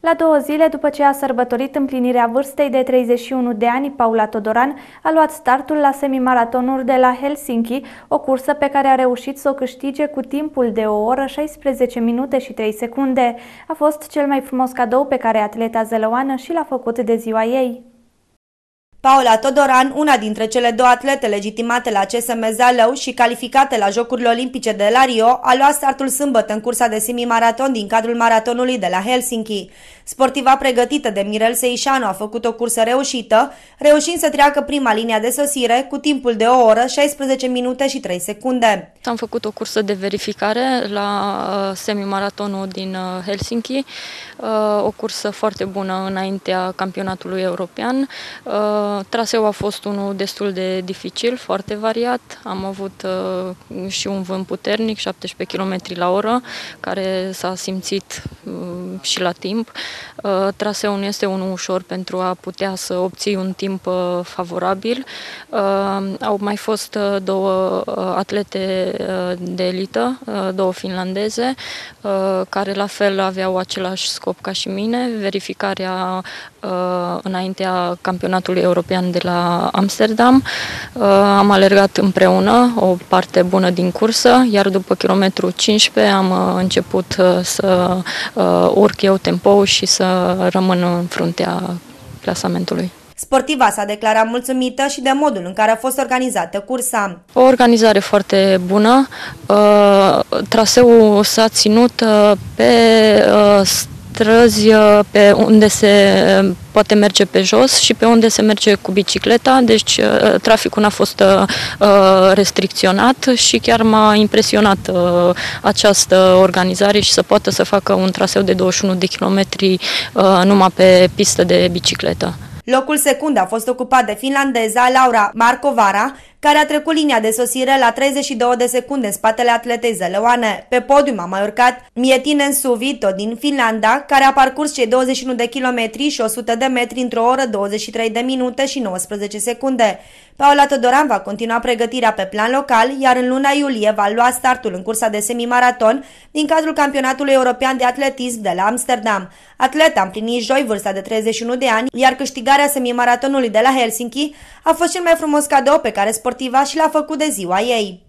La două zile după ce a sărbătorit împlinirea vârstei de 31 de ani, Paula Todoran a luat startul la semimaratonuri de la Helsinki, o cursă pe care a reușit să o câștige cu timpul de o oră 16 minute și 3 secunde. A fost cel mai frumos cadou pe care atleta zălăoană și l-a făcut de ziua ei. Paula Todoran, una dintre cele două atlete legitimate la CSM Zalău și calificate la Jocurile Olimpice de la Rio, a luat startul sâmbătă în cursa de semi-maraton din cadrul maratonului de la Helsinki. Sportiva pregătită de Mirel Seișanu a făcut o cursă reușită, reușind să treacă prima linia de sosire cu timpul de o oră, 16 minute și 3 secunde. Am făcut o cursă de verificare la uh, semi-maratonul din uh, Helsinki, uh, o cursă foarte bună înaintea campionatului european. Traseul a fost unul destul de dificil, foarte variat. Am avut uh, și un vânt puternic, 17 km la oră, care s-a simțit uh, și la timp. Uh, traseul nu este unul ușor pentru a putea să obții un timp uh, favorabil. Uh, au mai fost uh, două uh, atlete uh, de elită, uh, două finlandeze, uh, care la fel aveau același scop ca și mine, verificarea uh, înaintea campionatului european european de la Amsterdam. Uh, am alergat împreună o parte bună din cursă, iar după kilometru 15 am uh, început uh, să urc eu tempo și să rămân în fruntea clasamentului. Sportiva s-a declarat mulțumită și de modul în care a fost organizată cursa. O organizare foarte bună. Traseul s-a ținut pe străzi uh, pe unde se uh, poate merge pe jos și pe unde se merge cu bicicleta, deci uh, traficul n-a fost restricționat și chiar m-a impresionat această organizare și să poată să facă un traseu de 21 de kilometri numai pe pistă de bicicletă. Locul secund a fost ocupat de finlandeza Laura Marcovara, care a trecut linia de sosire la 32 de secunde în spatele atletei zălăoane. Pe podium a mai urcat Mietinen Suvito din Finlanda, care a parcurs cei 21 de kilometri și 100 de metri într-o oră, 23 de minute și 19 secunde. Paula Todoran va continua pregătirea pe plan local, iar în luna iulie va lua startul în cursa de semimaraton din cadrul campionatului european de atletism de la Amsterdam. Atleta a împlinit joi vârsta de 31 de ani, iar câștigarea semimaratonului de la Helsinki a fost cel mai frumos cadou pe care sportiva și l-a făcut de ziua ei.